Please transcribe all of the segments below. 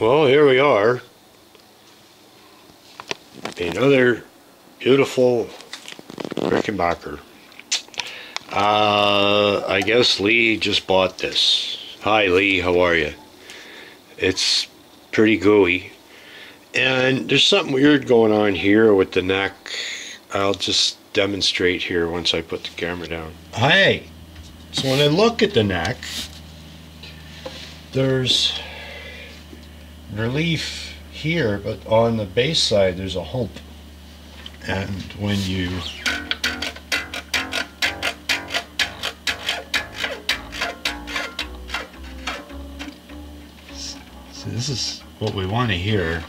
Well, here we are. Another beautiful Rickenbacker. Uh, I guess Lee just bought this. Hi Lee, how are you? It's pretty gooey. And there's something weird going on here with the neck. I'll just demonstrate here once I put the camera down. Hey, so when I look at the neck, there's relief here, but on the bass side there's a hump. And when you So this is what we want to hear.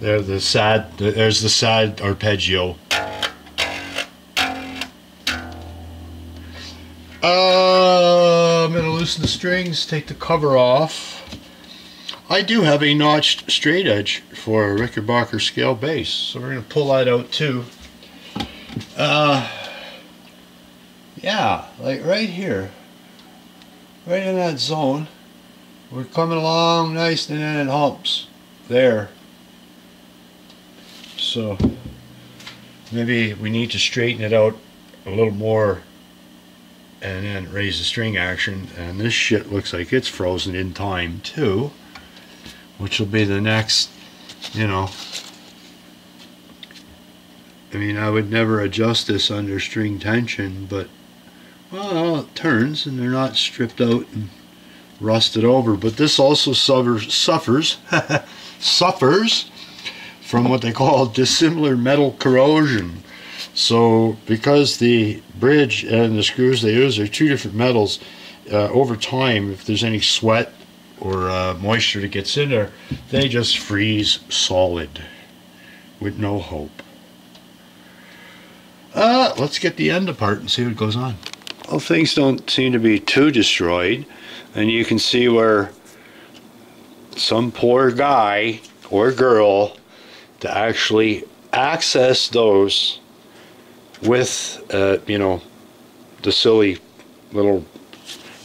There's the sad. There's the sad arpeggio. I'm gonna loosen the strings, take the cover off. I do have a notched straight edge for a Rickenbacker scale bass, so we're gonna pull that out too. Uh, yeah, like right here, right in that zone. We're coming along nice and then it humps there. So maybe we need to straighten it out a little more and then raise the string action and this shit looks like it's frozen in time too which will be the next you know. I mean I would never adjust this under string tension but well it turns and they're not stripped out and rusted over but this also suffers suffers suffers from what they call dissimilar metal corrosion so because the bridge and the screws they use are two different metals, uh, over time if there's any sweat or uh, moisture that gets in there, they just freeze solid with no hope. Uh, let's get the end apart and see what goes on. Well, things don't seem to be too destroyed. And you can see where some poor guy or girl to actually access those with, uh, you know, the silly little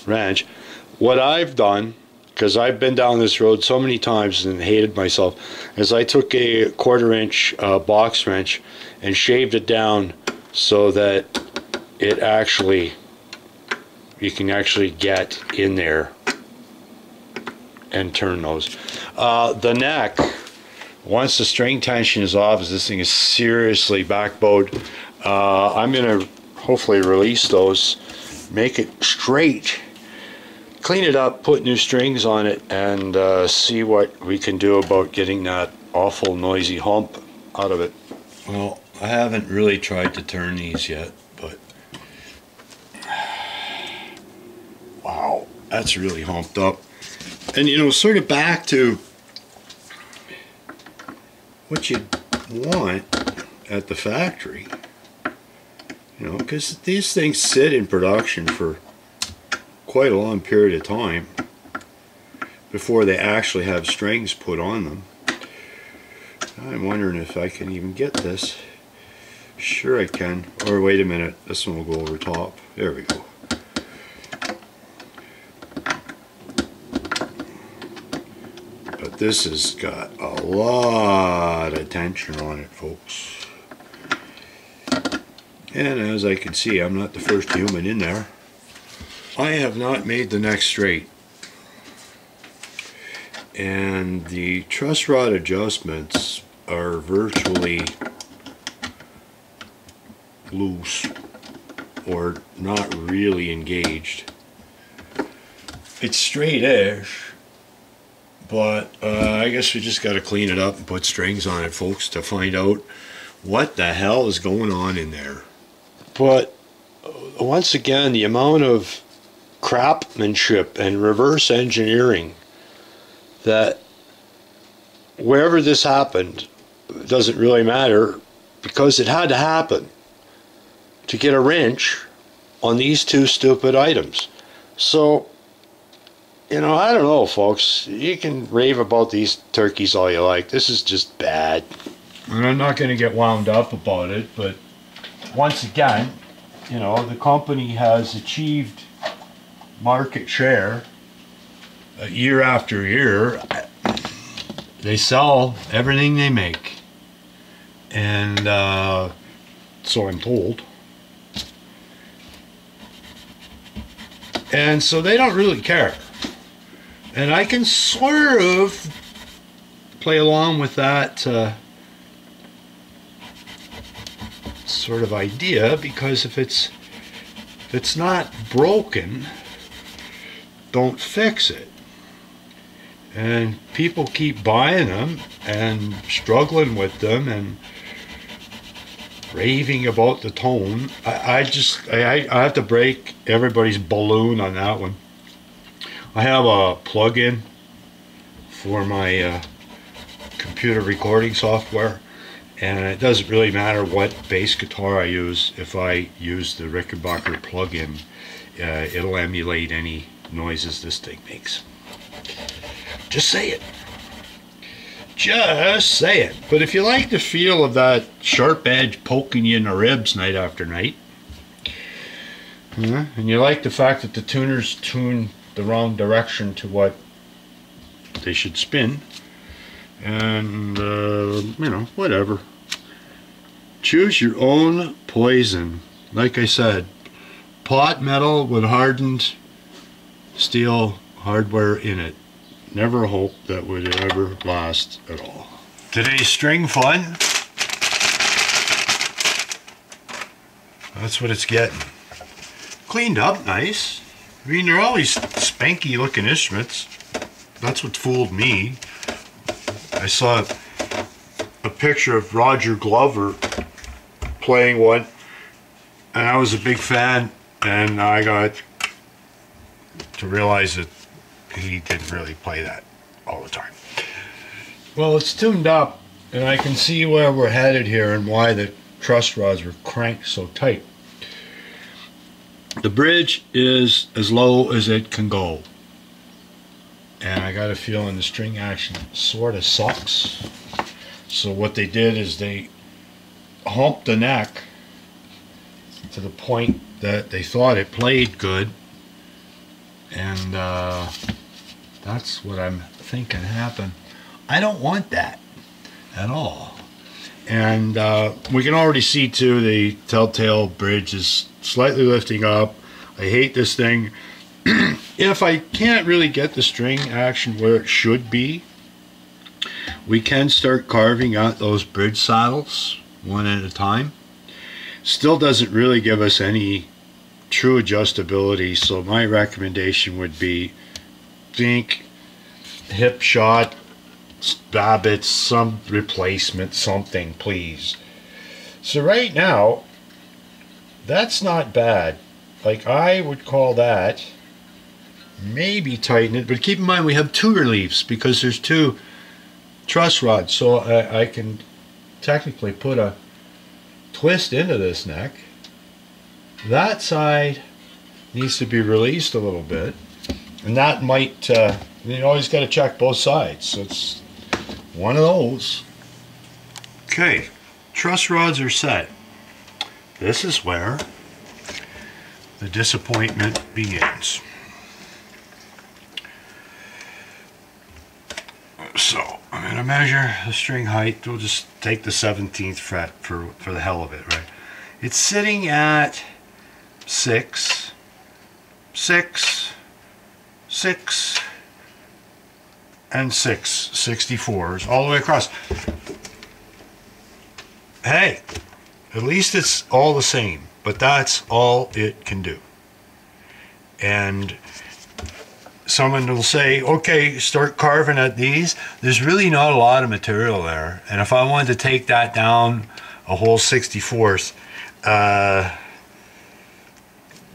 wrench. What I've done, because I've been down this road so many times and hated myself, is I took a quarter inch uh, box wrench and shaved it down so that it actually, you can actually get in there and turn those. Uh, the neck, once the string tension is off, this thing is seriously backbowed. Uh, I'm going to hopefully release those, make it straight, clean it up, put new strings on it, and uh, see what we can do about getting that awful noisy hump out of it. Well, I haven't really tried to turn these yet, but wow, that's really humped up. And you know, sort of back to what you want at the factory. You know, because these things sit in production for quite a long period of time before they actually have strings put on them. I'm wondering if I can even get this. Sure I can. Or wait a minute, this one will go over top. There we go. But this has got a lot of tension on it, folks. And as I can see, I'm not the first human in there. I have not made the neck straight. And the truss rod adjustments are virtually loose or not really engaged. It's straight-ish, but uh, I guess we just got to clean it up and put strings on it, folks, to find out what the hell is going on in there. But once again, the amount of craftsmanship and reverse engineering that wherever this happened doesn't really matter because it had to happen to get a wrench on these two stupid items. So, you know, I don't know, folks. You can rave about these turkeys all you like. This is just bad. I'm not going to get wound up about it, but once again, you know, the company has achieved market share uh, year after year. They sell everything they make. And uh, so I'm told. And so they don't really care. And I can sort of play along with that uh, sort of idea because if it's if it's not broken, don't fix it. And people keep buying them and struggling with them and raving about the tone. I, I just I, I have to break everybody's balloon on that one. I have a plug-in for my uh, computer recording software and it doesn't really matter what bass guitar I use if I use the Rickenbacker plug-in uh, it'll emulate any noises this thing makes. Just say it. Just say it. But if you like the feel of that sharp edge poking you in the ribs night after night and you like the fact that the tuners tune the wrong direction to what they should spin and uh, you know whatever. Choose your own poison. Like I said pot metal with hardened steel hardware in it. Never hope that would ever last at all. Today's string fun that's what it's getting. Cleaned up nice. I mean they're always spanky looking instruments. That's what fooled me I saw a picture of Roger Glover playing one and I was a big fan and I got to realize that he didn't really play that all the time. Well, it's tuned up and I can see where we're headed here and why the truss rods were cranked so tight. The bridge is as low as it can go and I got a feeling the string action sort of sucks. So what they did is they humped the neck to the point that they thought it played good and uh, that's what I'm thinking happened. I don't want that at all. And uh, we can already see too the telltale bridge is slightly lifting up. I hate this thing. if I can't really get the string action where it should be, we can start carving out those bridge saddles one at a time. Still doesn't really give us any true adjustability, so my recommendation would be think Hipshot, Babbitt, some replacement, something, please. So right now, that's not bad. Like I would call that maybe tighten it, but keep in mind we have two reliefs because there's two truss rods, so I, I can technically put a twist into this neck. That side needs to be released a little bit, and that might, uh, you always got to check both sides, so it's one of those. Okay, truss rods are set. This is where the disappointment begins. To measure the string height. We'll just take the 17th fret for, for the hell of it, right? It's sitting at 6, 6, 6, and 6, 64s, all the way across. Hey, at least it's all the same, but that's all it can do. And someone will say, okay, start carving at these. There's really not a lot of material there. And if I wanted to take that down a whole 64th, uh,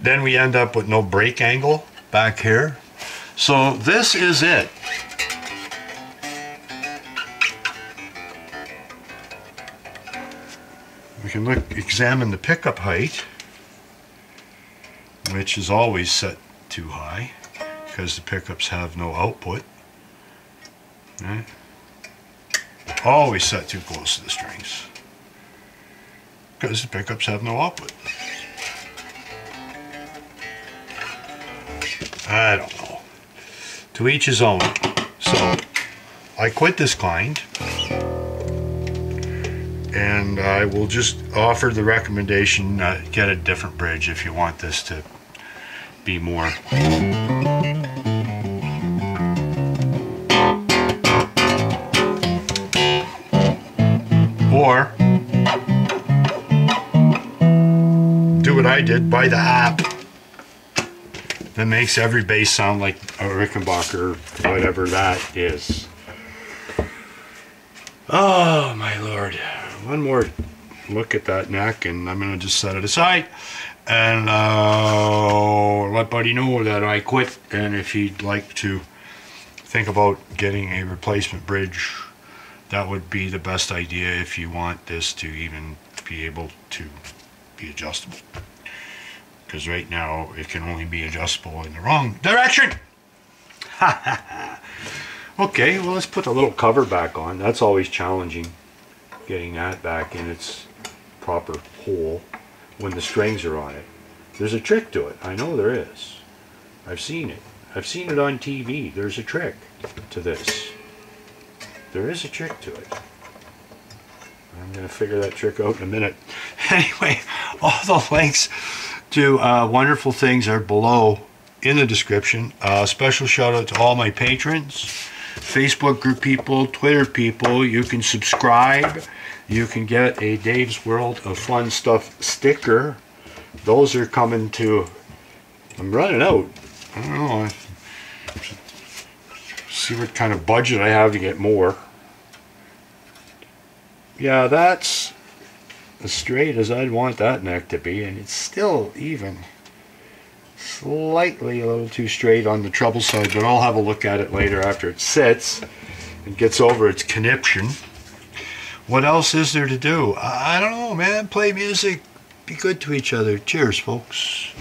then we end up with no break angle back here. So this is it. We can look, examine the pickup height, which is always set too high because the pickups have no output. Right? Always set too close to the strings because the pickups have no output. I don't know. To each his own. So, I quit this client. And I will just offer the recommendation, uh, get a different bridge if you want this to be more I did, buy the app that makes every bass sound like a Rickenbacker, whatever that is. Oh my lord. One more look at that neck and I'm going to just set it aside and uh, let Buddy know that I quit and if he'd like to think about getting a replacement bridge that would be the best idea if you want this to even be able to be adjustable because right now it can only be adjustable in the wrong direction. Okay well let's put the little cover back on. That's always challenging getting that back in its proper hole when the strings are on it. There's a trick to it. I know there is. I've seen it. I've seen it on TV there's a trick to this. There is a trick to it. I'm going to figure that trick out in a minute. Anyway, all the links to uh, wonderful things are below in the description. Uh, special shout out to all my patrons, Facebook group people, Twitter people. You can subscribe. You can get a Dave's World of Fun Stuff sticker. Those are coming to... I'm running out. I don't know see what kind of budget I have to get more. Yeah, that's as straight as I'd want that neck to be, and it's still even slightly a little too straight on the treble side, but I'll have a look at it later after it sits and gets over its conniption. What else is there to do? I don't know, man. Play music. Be good to each other. Cheers, folks.